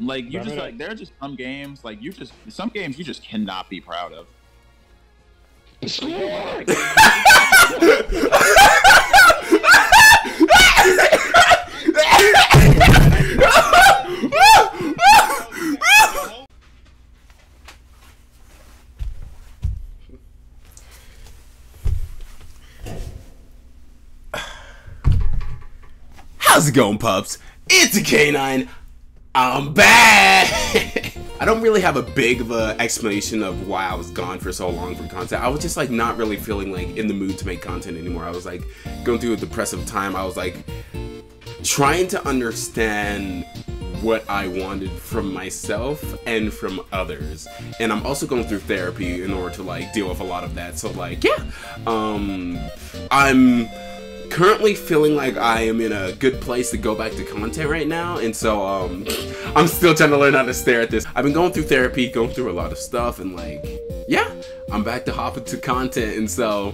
Like you just like there are just some games like you just some games you just cannot be proud of. How's it going, pups? It's AK9. I'm back. I don't really have a big of a explanation of why I was gone for so long from content. I was just like not really feeling like in the mood to make content anymore. I was like going through a depressive time. I was like trying to understand what I wanted from myself and from others. And I'm also going through therapy in order to like deal with a lot of that. So like, yeah. Um I'm currently feeling like I am in a good place to go back to content right now, and so um, I'm still trying to learn how to stare at this. I've been going through therapy, going through a lot of stuff, and like, yeah, I'm back to hop into content, and so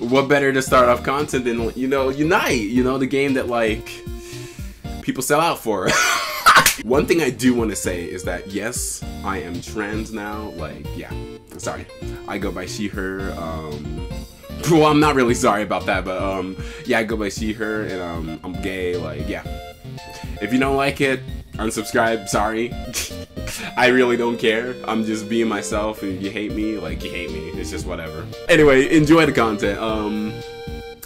what better to start off content than you know Unite, you know the game that like people sell out for. One thing I do want to say is that yes, I am trans now. Like, yeah, sorry, I go by she/her. Um, well, I'm not really sorry about that, but um, yeah, I go by she/her, and um, I'm gay. Like, yeah. If you don't like it, unsubscribe. Sorry. I really don't care. I'm just being myself, and if you hate me, like you hate me. It's just whatever. Anyway, enjoy the content. Um,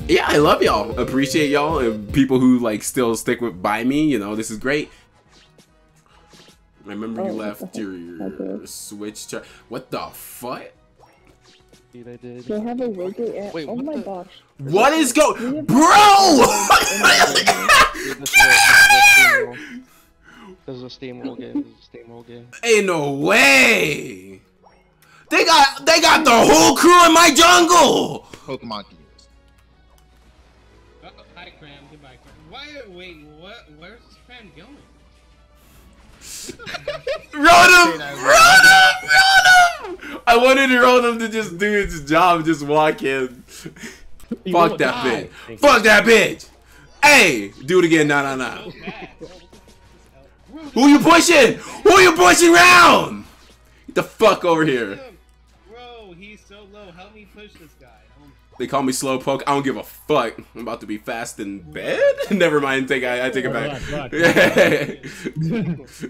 yeah, I love y'all. Appreciate y'all and people who like still stick with by me. You know, this is great. I remember you Oh, left your, okay. Switch. What the fuck? Dude, I did. They have a Wiggle app. Wait, oh my the- gosh. What is go, bro? this is a- this is a steamroll game. This is a steamroll game. Ain't no way. They got they got the whole crew in my jungle. Pokemon games. Oh, hi, Cram. Goodbye, Cram. Why? Wait, what? Where's this Cram going? Rotom, Rotom, Rotom. I wanted Rotom to just do his job, just walk in. Fuck that die. bitch. Fuck that bitch. Hey, do it again. Nah, nah, nah. So bad. Who you pushing? Who you pushing round? Get the fuck over here. Bro, he's so low. Help me push this guy. They call me Slowpoke. I don't give a fuck. I'm about to be fast in bed. Never mind. Take I, I take it back.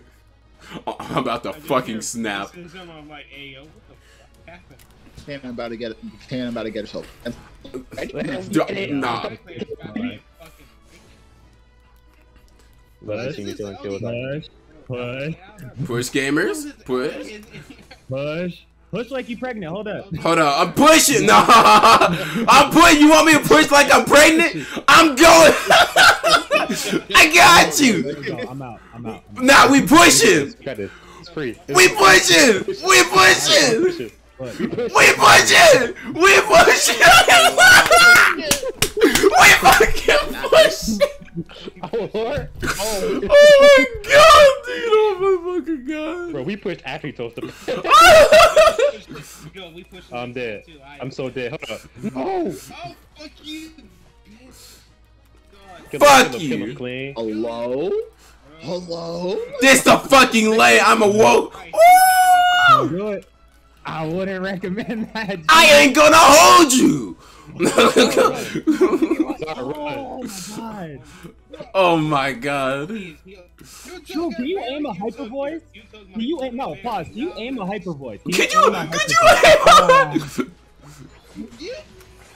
I'm about to I just fucking hear snap. Voices and I'm like, hey, yo, what the fuck happened? About to get Cannon about to get herself. D- Nah. This me I This think is you're doing so- kill Push, push, Push gamers. Push. push. Push like you pregnant. Hold up. Hold up. I'm pushing. Nah. I'm pushing. You want me to push like I'm pregnant? I'm going. I got you. There we go. I'm out. I'm out. I'm out. Nah, we pushing. Got it. It's free. We pushing. We pushing. Push it. We uh, pushing! We pushing! we fucking pushing! Oh, Lord. Oh. Oh my god, dude! Oh my fucking god! Bro, we pushed Ashley Toast. Push this. Go, we push I'm dead. too. I- I'm so dead. Hold up. No. Oh, fuck you, Kill Fuck him, kill him you. Clean. Hello? Hello? This the fucking lay. I'm awoke. Don't Woo! do it. I wouldn't recommend that. I ain't gonna hold you. Oh my god. oh my god. Please, he- can you aim a hyper voice? You took Can you aim? No, pause. Can you aim a hyper voice? Can Could you? aim a Could hyper voice? you?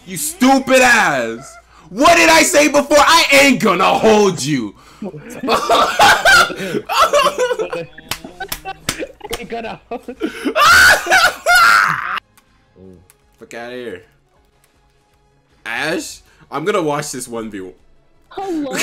You stupid ass. What did I say before? I ain't gonna hold you. ain't gonna. Fuck out of here. Ash, I'm gonna watch this one view. Hello?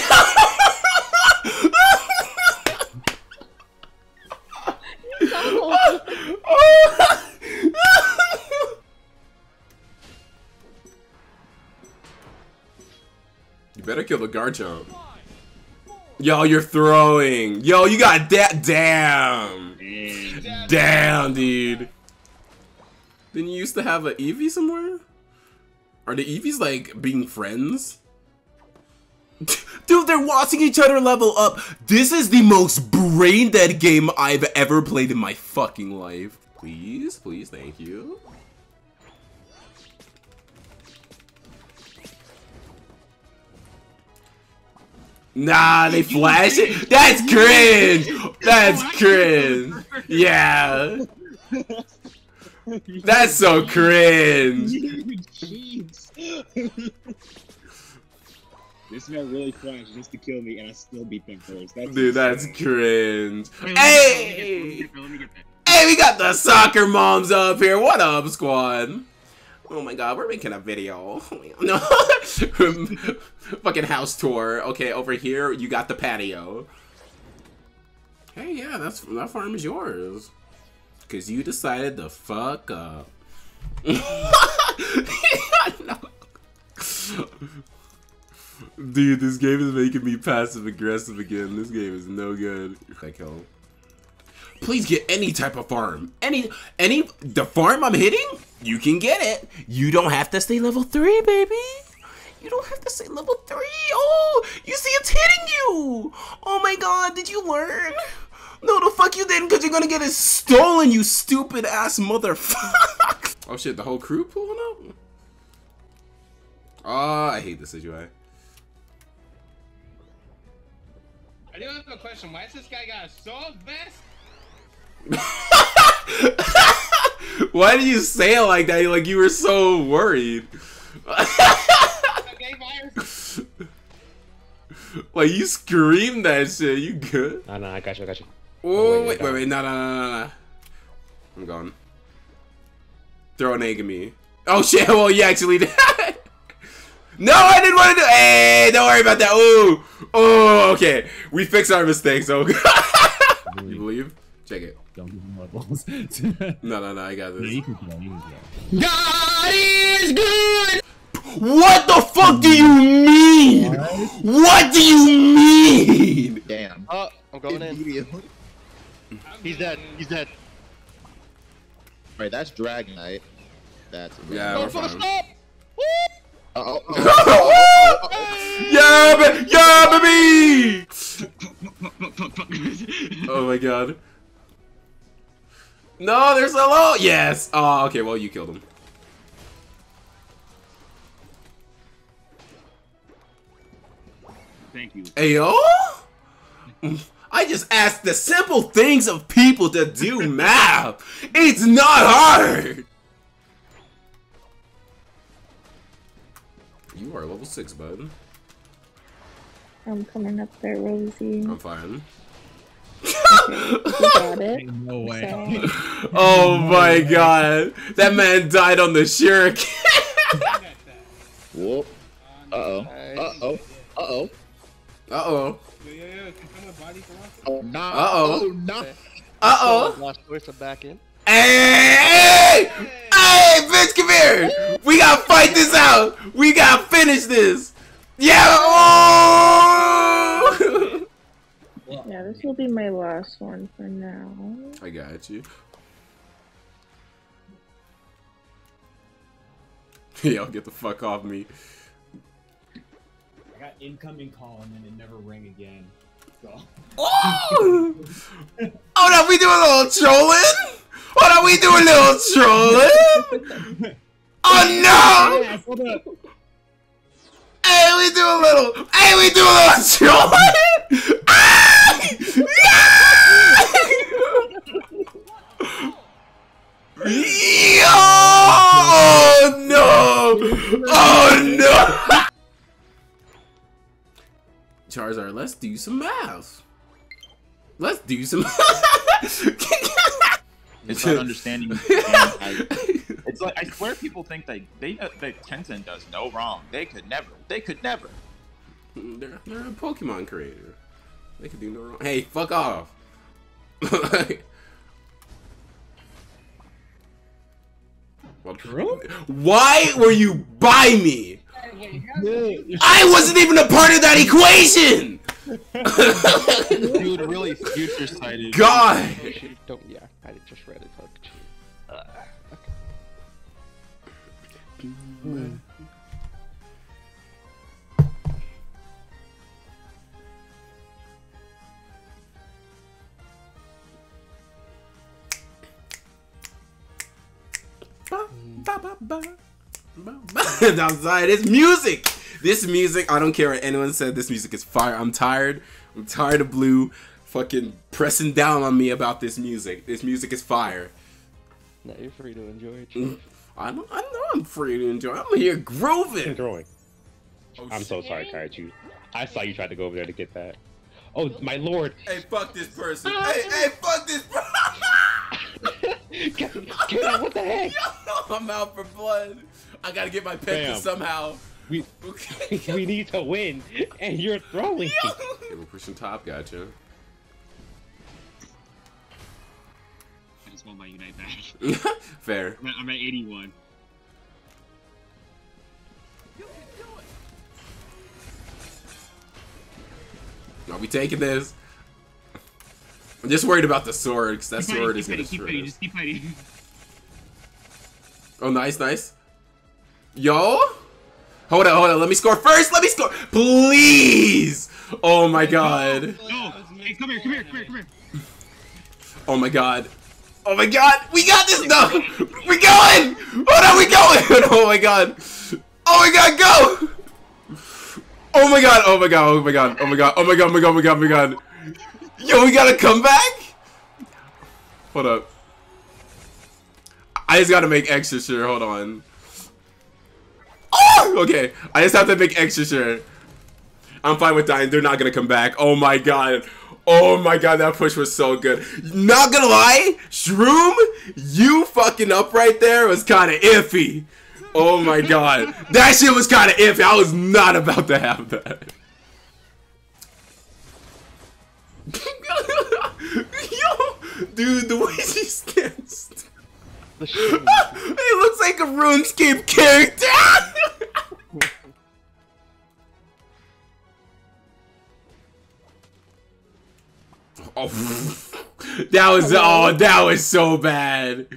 you better kill the guard Garchomp. Yo, you're throwing. Yo, you got that. Damn. Damn, dude. Didn't you used to have an Eevee somewhere? Are the Eevees like being friends? Dude, they're watching each other level up. This is the most brain dead game I've ever played in my fucking life. Please, please, thank you. Nah, they flash it. That's cringe. That's cringe. Yeah. That's so cringe. This man really flashed just to kill me, and I still beat them first. That's Dude, that's cringe. Wait, let me get that, Hey! Let me get that. Hey, we got the soccer moms up here. What up, squad? Oh my god, we're making a video. Oh no, fucking house tour. Okay, over here you got the patio. Hey, yeah, that's that farm is yours. Cause you decided to fuck up. Dude, this game is making me passive aggressive again. This game is no good. Like hell. Please get any type of farm. Any, any, the farm I'm hitting, you can get it. You don't have to stay level three, baby. You don't have to stay level three. Oh, you see it's hitting you. Oh my god, did you learn? No, the fuck you didn't, because you're gonna get it stolen, you stupid ass motherfucker. oh shit, the whole crew pulling up? Oh, I hate this UI. I do have a question. Why does this guy got a soft vest? Why did you say it like that? Like you were so worried. Like you screamed that shit. You good? Nah, nah, I got you, I got you. Oh wait, wait, wait, wait, no, no, no, no, no. I'm gone. Throw an egg at me. Oh shit! Well, you actually did. no, I didn't want to do. Hey, don't worry about that. Oh, oh, okay. We fixed our mistakes. Oh, you believe? Check it. Don't give him levels. No, no, no. I got yeah, this. you can go. You can go. God is good. What the fuck do you mean? What do you mean? Damn. Oh, I'm going in. He's dead. He's dead. Right, that's Dragonite. That's Yeah, we're fine. stop! Uh oh. yeah, ba- yeah, baby! oh my god. No, there's a so low. Yes. Oh, okay. Well, you killed him. Thank you. Ayo? I just asked the simple things of people to do math. It's not hard. You are level six, bud. I'm coming up there, Rosie. I'm fine. No way. So, Oh my god. That man died on the shuriken. Whoop. Uh oh. Uh oh. Uh oh. For once? Oh no. Uh-oh. Oh no. Uh-oh. Last choice, I'm back in. Hey! Hey, bitch, come here! We gotta fight this out! We gotta finish this! Yeah! Oh! Yeah, this will be my last one for now. I got you. Yo, get the fuck off me. I got incoming call and then it never rang again. So. Oh! oh hold up, we doing a little trolling? Hold up, we doing a little trolling? Oh, oh no! Yeah. Hey, we do a little. Hey, we do a little trolling. Ah! Yeah! Yo! Oh no! Oh no! Charizard, let's do some math. Let's do some. It's not understanding. I- it's like I swear people think that they that Tencent does no wrong. They could never. They could never. They're, they're a Pokemon creator. They could do no wrong. Hey, fuck off. well, why were you by me? I wasn't even a part of that equation! Dude, really future sighted. God! Shit, Don't, yeah, I just read it. Fuck. Uh, outside. It's music. This music, I don't care what anyone said. This music is fire. I'm tired. I'm tired of Blue fucking pressing down on me about this music. This music is fire. Now you're free to enjoy it. Mm. I know, I know I'm free to enjoy. I'm here grooving. Enjoy. Oh, I'm shit. so sorry, Kaiju. I saw you tried to go over there to get that. Oh my lord! Hey, fuck this person. hey, hey, fuck this person. Get out! What the heck? I'm out for blood. I gotta get my pet Damn. somehow. We we need to win, and you're throwing. Okay, we're pushing top, gotcha. I just want my Unite back. Fair. I'm at, I'm at 81. Are we taking this? I'm just worried about the sword, because that Keep sword fighting, is gonna fighting, keep destroy fighting, just keep fighting. Oh, nice, nice. Yo? Hold on, hold on. Let me score first. Let me score. Please. Oh my god. No! Hey, come here, come here, come here, come here. Oh my god. Oh my god. We got this. No. We're going. Oh no, we going. Oh my god. Oh my god, go. Oh my god. Oh my god. Oh my god. Oh my god. Oh my god. Oh my god. Oh my god. Oh my god. Yo, we gotta come back. Hold up. I just gotta make extra sure. Hold on. Oh, okay. I just have to make extra sure. I'm fine with dying. They're not gonna come back. Oh my god. Oh my god, that push was so good. Not gonna lie, Shroom, you fucking up right there was kind of iffy. Oh my god. That shit was kind of iffy. I was not about to have that. Dude, the way she stands. The. He looks like a RuneScape character. oh, that was oh, that was so bad.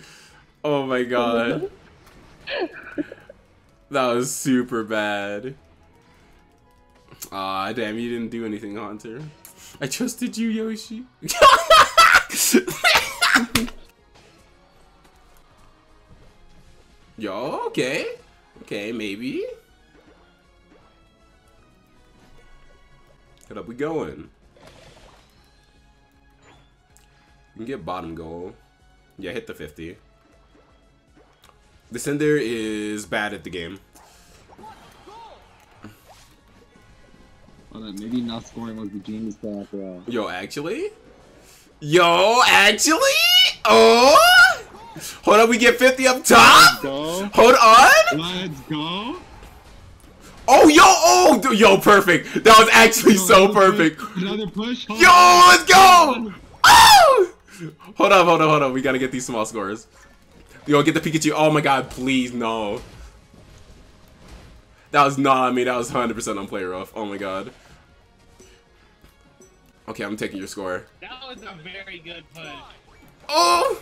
Oh my god, that was super bad. Ah, damn, you didn't do anything, Hunter. I trusted you, Yoshi. Yo, okay. Okay, maybe. What up we going? We can get bottom goal. Yeah, hit the 50. The Cinder is bad at the game. On, maybe not scoring was the genius after all. Yo, actually? Yo, actually? Oh! Hold on, we get 50 up top? Go. Hold on! Let's go. Oh, yo, oh, yo, perfect. That was actually so perfect. Another push. Hold Yo, on. let's go! Oh! Hold on, hold on, hold on. We gotta get these small scores. Yo, get the Pikachu. Oh my god, please, no. That was not on me. That was 100% on play rough. Oh my god. Okay, I'm taking your score. That was a very good push. Oh!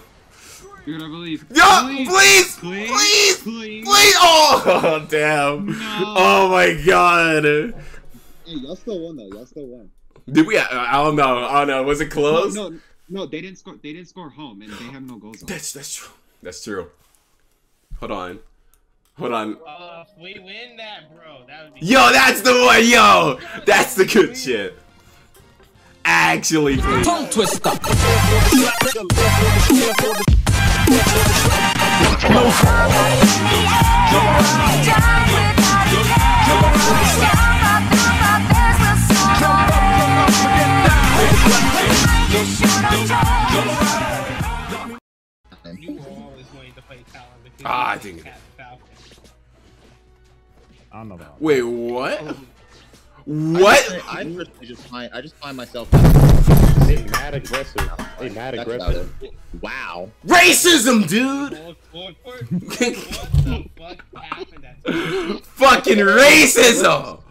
Dude, I believe. Yeah, Please. please! Please. Please! Please. Please! Oh, damn. No. Oh my god. Hey, y'all still won though. Y'all still won. Did we? I don't know. I don't know. Was it close? No, no, no, they didn't score. They didn't score home, and they have no goals. On. That's that's true. That's true. Hold on. Hold on. Uh, if we win that, bro, that would be. Yo, that's the one. Yo, that's the good shit actually clean. Tongue twister. Ah, I think. I don't know about. Wait, what? Oh. What? I, I personally just find I just find myself. They mad aggressive. They mad That's aggressive. Wow. Racism, dude. What the fuck happened? Fucking racism.